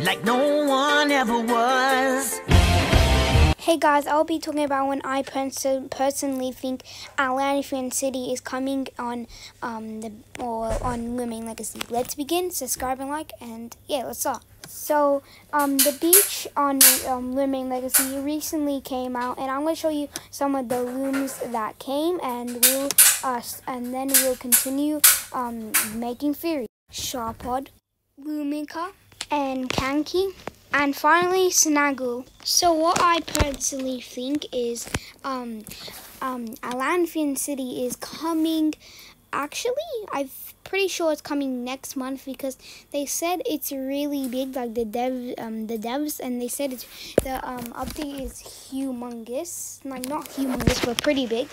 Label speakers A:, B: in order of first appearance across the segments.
A: like no one ever was.
B: Hey guys, I'll be talking about when I pers- personally think Atlanthian City is coming on um the or on Loomian Legacy. Let's begin, subscribe and like, and yeah, let's start. So um the beach on um, Loomian Legacy recently came out, and I'm gonna show you some of the looms that came, and we'll uh and then we'll continue um making Fury, Sharpod, Lumica, and Kanki. And finally, Snaggle. So what I personally think is, um, um, Atlanthian City is coming. Actually, I'm pretty sure it's coming next month because they said it's really big. Like the dev, um, the devs, and they said it's the um update is humongous. Like not humongous, but pretty big.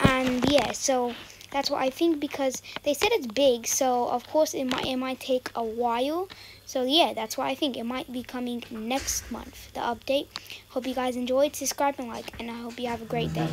B: And yeah, so that's what I think because they said it's big, so of course it might it might take a while. So yeah, that's what I think. It might be coming next month, the update. Hope you guys enjoyed, subscribe and like, and I hope you have a great day.